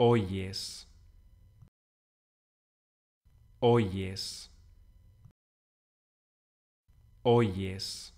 oyes, oyes, oyes.